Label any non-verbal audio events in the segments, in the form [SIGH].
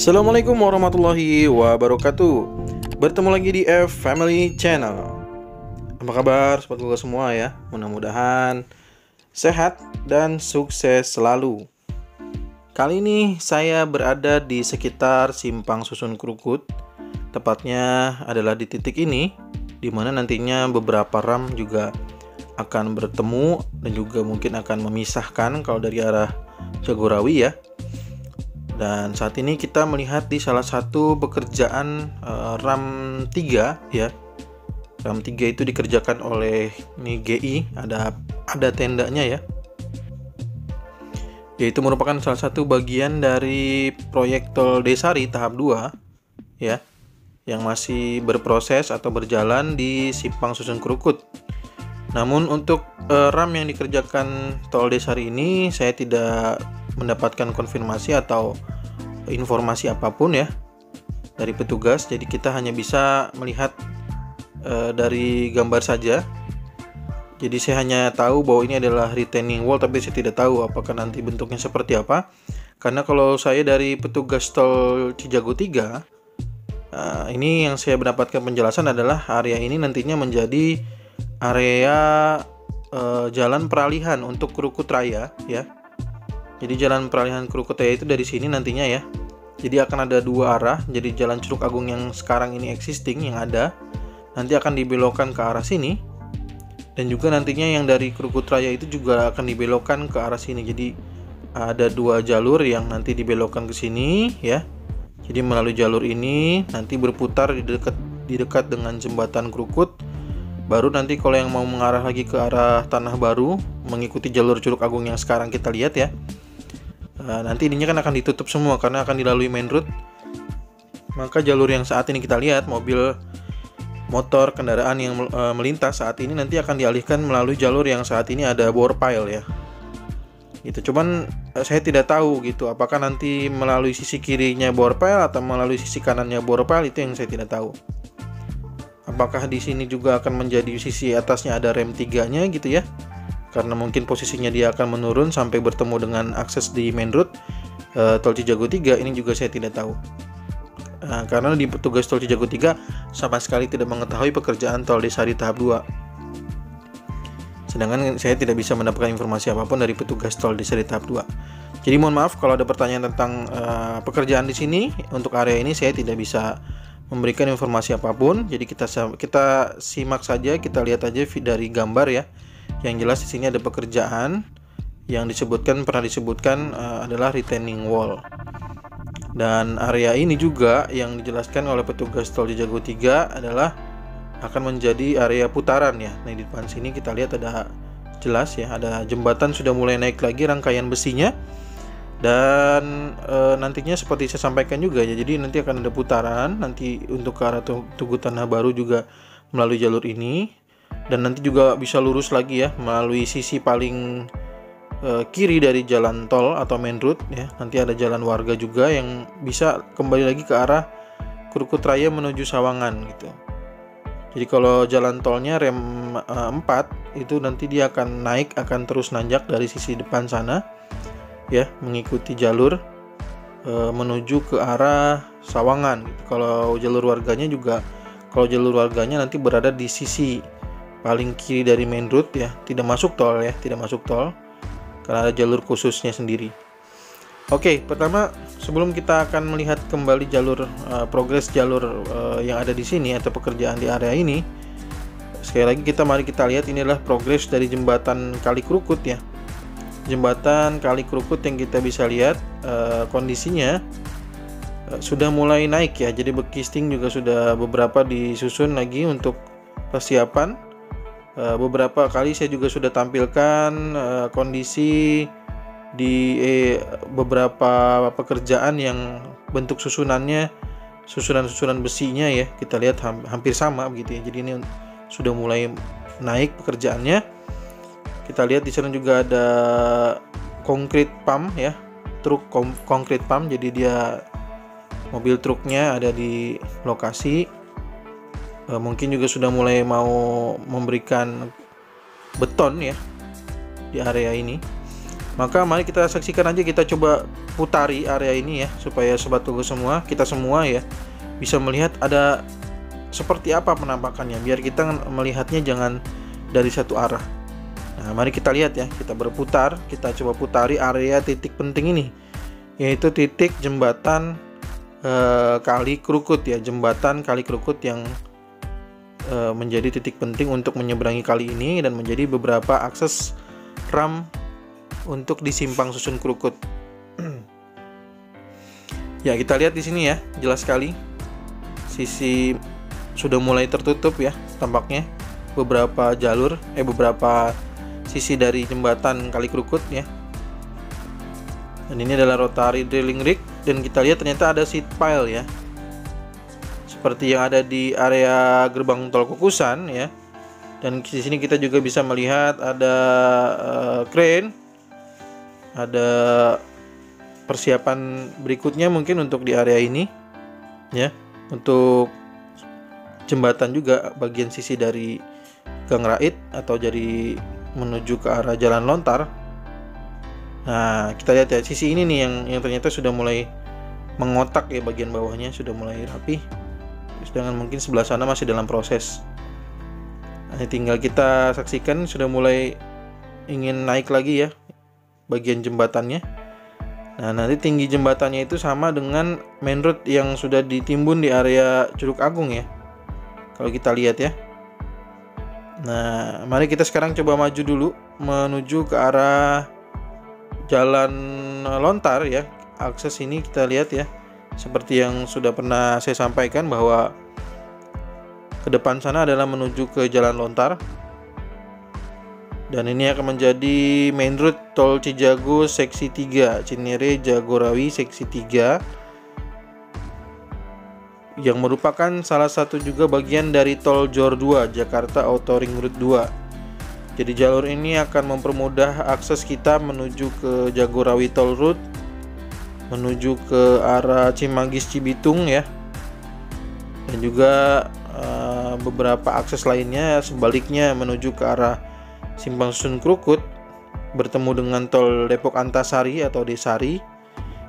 Assalamualaikum warahmatullahi wabarakatuh. Bertemu lagi di F Family Channel. Apa kabar sobat Google semua ya? Mudah-mudahan sehat dan sukses selalu. Kali ini saya berada di sekitar Simpang Susun Krukut. Tepatnya adalah di titik ini Di mana nantinya beberapa RAM juga akan bertemu dan juga mungkin akan memisahkan kalau dari arah Jagorawi ya dan saat ini kita melihat di salah satu pekerjaan uh, RAM 3 ya. RAM 3 itu dikerjakan oleh ini GI, ada ada tendanya ya. Yaitu merupakan salah satu bagian dari proyek tol Desari tahap 2 ya yang masih berproses atau berjalan di Simpang Susun Krukut. Namun untuk uh, RAM yang dikerjakan tol Desari ini saya tidak mendapatkan konfirmasi atau informasi apa pun ya dari petugas. Jadi kita hanya bisa melihat e, dari gambar saja. Jadi saya hanya tahu bahwa ini adalah retaining wall tapi saya tidak tahu apakah nanti bentuknya seperti apa. Karena kalau saya dari petugas tol Cijago 3 uh, e, ini yang saya mendapatkan penjelasan adalah area ini nantinya menjadi area uh, jalan peralihan untuk Krukut Raya ya jadi jalan peralihan Krukutaya itu dari sini nantinya ya. Jadi akan ada dua arah. Jadi jalan Curug Agung yang sekarang ini existing yang ada nanti akan dibelokkan ke arah sini. Dan juga nantinya yang dari Krukut Raya itu juga akan dibelokkan ke arah sini. Jadi ada dua jalur yang nanti dibelokkan ke sini ya. Jadi melalui jalur ini nanti berputar di dekat di dekat dengan jembatan Krukut. Baru nanti kalau yang mau mengarah lagi ke arah Tanah Baru mengikuti jalur Curug Agung yang sekarang kita lihat ya Nah, nanti ininya kan akan ditutup semua karena akan dilalui main road. Maka jalur yang saat ini kita lihat mobil motor kendaraan yang uh, melintas saat ini nanti akan dialihkan melalui jalur yang saat ini ada bore pile ya. Gitu. Cuman uh, saya tidak tahu gitu apakah nanti melalui sisi kirinya bore pile atau melalui sisi kanannya bore pile itu yang saya tidak tahu. Apakah di sini juga akan menjadi sisi atasnya ada rem tiganya gitu ya? Karena mungkin posisinya dia akan menurun sampai bertemu dengan akses di main road uh, tol Cijago 3 ini juga saya tidak tahu. Uh, karena di petugas tol Cijago 3 sama sekali tidak mengetahui pekerjaan tol Desari tahap 2 sedangkan saya tidak bisa mendapatkan informasi apa pun dari petugas tol Desari tahap 2 jadi mohon maaf kalau ada pertanyaan tentang uh, pekerjaan di sini. Untuk area ini saya tidak bisa memberikan informasi apa pun. Jadi kita kita simak saja kita lihat aja dari gambar ya yang jelas di sini ada pekerjaan yang disebutkan pernah disebutkan uh, adalah retaining wall. Dan area ini juga yang dijelaskan oleh petugas tol Jago 3 adalah akan menjadi area putaran ya. Nah, di depan sini kita lihat ada jelas ya, ada jembatan sudah mulai naik lagi rangkaian besinya. Dan e, nantinya seperti saya sampaikan juga ya, jadi nanti akan ada putaran nanti untuk ke arah Tugu Tanah Baru juga melalui jalur ini dan nanti juga bisa lurus lagi ya melalui sisi paling uh, kiri dari jalan tol atau main road ya nanti ada jalan warga juga yang bisa kembali lagi ke arah Krukut Raya menuju Sawangan gitu jadi kalau jalan tolnya rem uh, eh, 4 itu nanti dia akan naik akan terus nanjak dari sisi depan sana ya mengikuti jalur uh, menuju ke arah Sawangan gitu. kalau jalur warganya juga kalau jalur warganya nanti berada di sisi paling kiri dari main road ya tidak masuk tol ya tidak masuk tol karena ada jalur khususnya sendiri Oke, pertama sebelum kita akan melihat kembali jalur uh, progres jalur uh, yang ada di sini atau pekerjaan di area ini, sekali lagi kita mari kita lihat ini adalah progres dari jembatan Kali Krukut ya. Jembatan Kali Krukut yang kita bisa lihat uh, kondisinya sudah mulai naik ya. Jadi bekisting juga sudah beberapa disusun lagi untuk persiapan beberapa kali saya juga sudah tampilkan uh, kondisi di eh, beberapa pekerjaan yang bentuk susunannya susunan-susunan besinya ya kita lihat hampir sama begitu ya. Jadi ini sudah mulai naik pekerjaannya. Kita lihat di sana juga ada konkret pump ya truk konkret pump. Jadi dia mobil truknya ada di lokasi. Eh, mungkin juga sudah mulai mau memberikan beton ya di area ini Maka mari kita saksikan aja kita coba putari area ini ya supaya sobat tugas semua, kita semua ya bisa melihat ada seperti apa penampakannya biar kita melihatnya jangan dari satu arah. Nah, mari kita lihat ya, kita berputar, kita coba putari area titik penting ini yaitu titik jembatan eh, kali Krukut ya, jembatan kali Krukut yang eh, menjadi titik penting untuk menyeberangi kali ini dan menjadi beberapa akses ram untuk di simpang susun Krukut. [CLEARS THROAT] ya, kita lihat di sini ya, jelas sekali. Sisi sudah mulai tertutup ya tampaknya. Beberapa jalur eh beberapa sisi dari jembatan Kali Krukut ya. Dan ini adalah rotary drilling rig dan kita lihat ternyata ada seat pile ya seperti yang ada di area gerbang tol Kukusan ya. Dan di sini kita juga bisa melihat ada uh, crane. Ada persiapan berikutnya mungkin untuk di area ini ya. Untuk jembatan juga bagian sisi dari Gang Rait atau jadi menuju ke arah jalan lontar. Nah, kita lihat ya sisi ini nih yang yang ternyata sudah mulai mengotak ya bagian bawahnya sudah mulai rapi. Sedangkan mungkin sebelah sana masih dalam proses. Nah, tinggal kita saksikan sudah mulai ingin naik lagi ya bagian jembatannya. Nah, nanti tinggi jembatannya itu sama dengan main road yang sudah ditimbun di area Curug Agung ya. Kalau kita lihat ya. Nah, mari kita sekarang coba maju dulu menuju ke arah jalan lontar ya akses ini kita lihat ya seperti yang sudah pernah saya sampaikan bahwa ke depan sana adalah menuju ke jalan lontar. Dan ini akan menjadi main route tol Cijago seksi 3 Cinere Jagorawi seksi 3 yang merupakan salah satu juga bagian dari tol Jor 2 Jakarta Auto Ring Route 2 jadi jalur ini akan mempermudah akses kita menuju ke Jagorawi Toll Road, menuju ke arah Cimanggis Cibitung ya. Dan juga uh, beberapa akses lainnya sebaliknya menuju ke arah Simpang Susun Krukut bertemu dengan tol Depok Antasari atau Desari.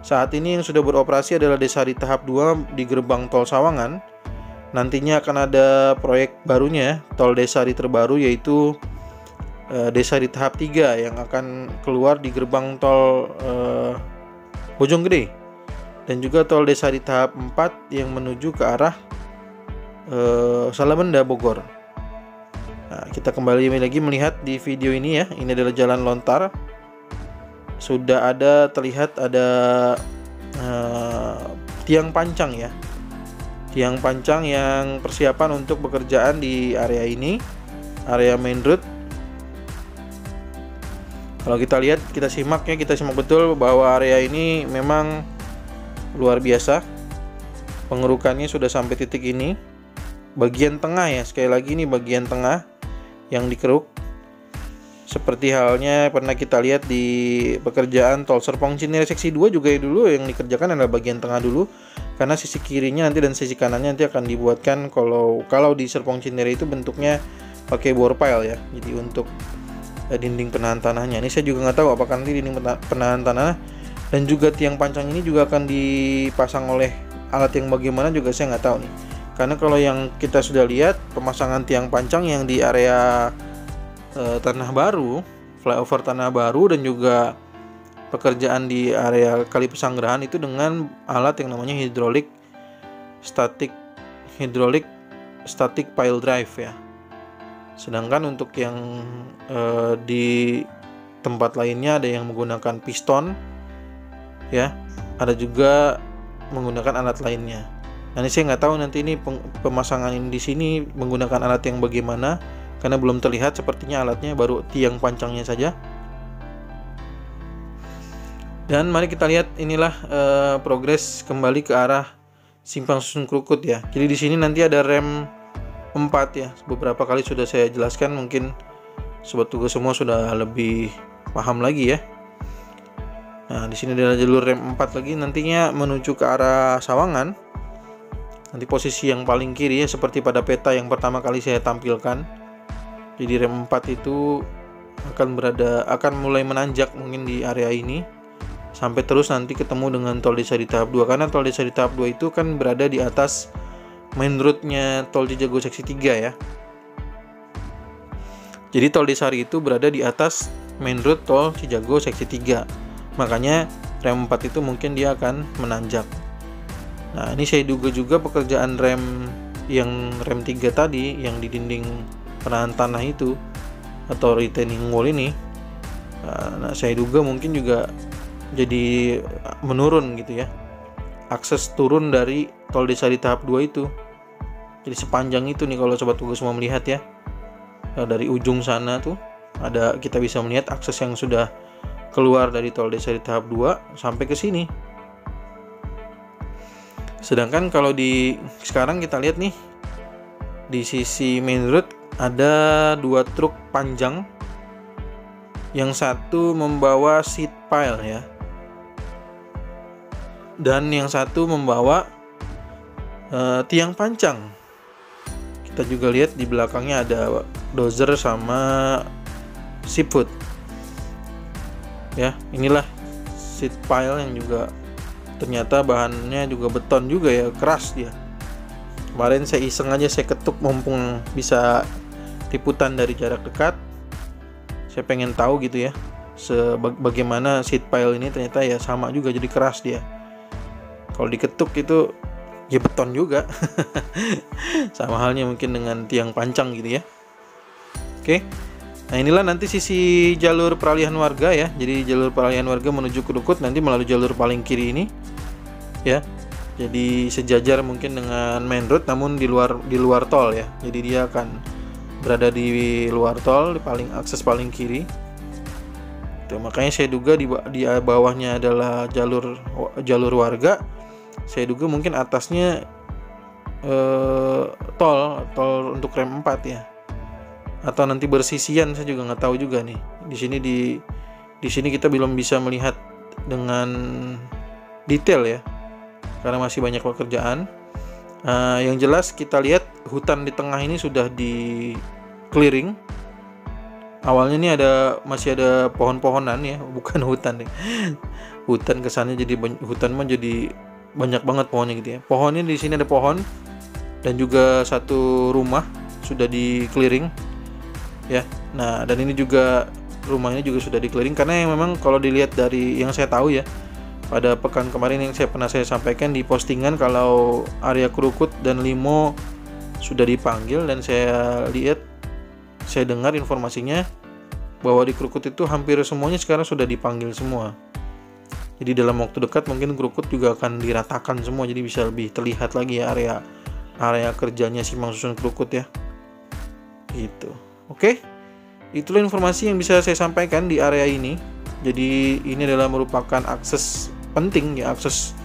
Saat ini yang sudah beroperasi adalah Desari tahap 2 di gerbang tol Sawangan. Nantinya akan ada proyek barunya, tol Desari terbaru yaitu uh, desa di tahap 3 yang akan keluar di gerbang tol uh, Bojonggede dan juga tol desa di tahap 4 yang menuju ke arah uh, Salamenda Bogor. Nah, kita kembali lagi melihat di video ini ya. Ini adalah jalan lontar. Sudah ada terlihat ada uh, tiang pancang ya. Tiang pancang yang persiapan untuk bekerjaan di area ini, area main road kalau kita lihat, kita simak ya, kita simak betul bahwa area ini memang luar biasa. Pengerukannya sudah sampai titik ini. Bagian tengah ya, sekali lagi ini bagian tengah yang dikeruk. Seperti halnya pernah kita lihat di pekerjaan tol Serpong Cinere seksi 2 juga ya dulu yang dikerjakan adalah bagian tengah dulu karena sisi kirinya nanti dan sisi kanannya nanti akan dibuatkan kalau kalau di Serpong Cinere itu bentuknya pakai bore pile ya. Jadi untuk dinding penahan tanahnya. Ini saya juga nggak tahu apakah nanti dinding penahan tanah dan juga tiang pancang ini juga akan dipasang oleh alat yang bagaimana juga saya nggak tahu nih. Karena kalau yang kita sudah lihat pemasangan tiang pancang yang di area e, tanah baru, flyover tanah baru dan juga pekerjaan di area kali pesanggerahan itu dengan alat yang namanya hidrolik static hidrolik static pile drive ya Sedangkan untuk yang uh, di tempat lainnya ada yang menggunakan piston, ya, ada juga menggunakan alat lainnya. Ini saya nggak tahu nanti ini pemasangan ini di sini menggunakan alat yang bagaimana, karena belum terlihat sepertinya alatnya baru tiang pancangnya saja. Dan mari kita lihat inilah uh, progres kembali ke arah simpang susun krukut ya. Jadi di sini nanti ada rem 4 ya. Beberapa kali sudah saya jelaskan mungkin sobat tugas semua sudah lebih paham lagi ya. Nah di sini adalah jalur rem 4 lagi. Nantinya menuju ke arah Sawangan. Nanti posisi yang paling kiri ya seperti pada peta yang pertama kali saya tampilkan. Jadi rem 4 itu akan berada akan mulai menanjak mungkin di area ini. Sampai terus nanti ketemu dengan tol desa di tahap 2 karena tol desa di tahap 2 itu kan berada di atas main route-nya tol Cijago seksi 3 ya. Jadi tol Desari itu berada di atas main route tol Cijago seksi 3. Makanya rem 4 itu mungkin dia akan menanjak. Nah, ini saya duga juga pekerjaan rem yang rem 3 tadi yang di dinding penahan tanah itu atau retaining wall ini. Nah, saya duga mungkin juga jadi menurun gitu ya. Akses turun dari tol desa di tahap 2 itu. Jadi sepanjang itu nih kalau sobat tugas semua melihat ya. Nah, dari ujung sana tuh ada kita bisa melihat akses yang sudah keluar dari tol desa di tahap 2 sampai ke sini. Sedangkan kalau di sekarang kita lihat nih di sisi main road ada dua truk panjang yang satu membawa seat pile ya dan yang satu membawa uh, tiang pancang. Kita juga lihat di belakangnya ada dozer sama seafood. Ya inilah seat pile yang juga ternyata bahannya juga beton juga ya keras dia. Kemarin saya iseng aja saya ketuk mumpung bisa liputan dari jarak dekat. Saya pengen tahu gitu ya sebagaimana seat pile ini ternyata ya sama juga jadi keras dia. Kalau diketuk itu ya beton juga. [LAUGHS] Sama halnya mungkin dengan tiang pancang gitu ya. Oke. Nah inilah nanti sisi jalur peralihan warga ya. Jadi jalur peralihan warga menuju ke Dukut nanti melalui jalur paling kiri ini ya. Jadi sejajar mungkin dengan main road namun di luar di luar tol ya. Jadi dia akan berada di luar tol di paling akses paling kiri. Itu makanya saya duga di, di bawahnya adalah jalur jalur warga saya duga mungkin atasnya eh, tol tol untuk rem 4 ya atau nanti bersisian saya juga nggak tahu juga nih di sini di di sini kita belum bisa melihat dengan detail ya karena masih banyak pekerjaan. Uh, yang jelas kita lihat hutan di tengah ini sudah di clearing. Awalnya ini ada masih ada pohon-pohonan ya, [LAUGHS] bukan hutan nih. hutan kesannya jadi hutan mah jadi banyak banget pohonnya gitu ya. Pohonnya di sini ada pohon dan juga satu rumah sudah di clearing ya. Nah, dan ini juga rumah ini juga sudah di clearing karena yang memang kalau dilihat dari yang saya tahu ya, pada pekan kemarin yang saya pernah saya sampaikan di postingan kalau area Krukut dan Limo sudah dipanggil dan saya lihat saya dengar informasinya bahwa di Krukut itu hampir semuanya sekarang sudah dipanggil semua. Jadi dalam waktu dekat mungkin Krukut juga akan diratakan semua jadi bisa lebih terlihat lagi ya area area kerjanya si Susun Krukut ya. Gitu. Oke. Itulah informasi yang bisa saya sampaikan di area ini. Jadi ini adalah merupakan akses penting ya akses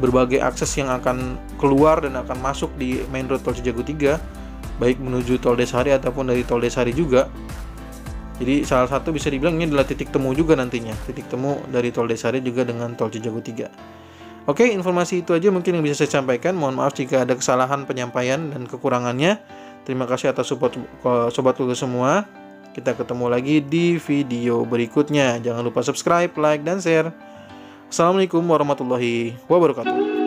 berbagai akses yang akan keluar dan akan masuk di main road tol Cijago 3 baik menuju tol Desari ataupun dari tol Desari juga jadi salah satu bisa dibilang ini adalah titik temu juga nantinya. Titik temu dari tol Desari juga dengan tol Cijago 3 Oke informasi itu aja mungkin yang bisa saya sampaikan. Mohon maaf jika ada kesalahan penyampaian dan kekurangannya. Terima kasih atas support sobat tugas semua. Kita ketemu lagi di video berikutnya. Jangan lupa subscribe like dan share. Assalamualaikum warahmatullahi wabarakatuh.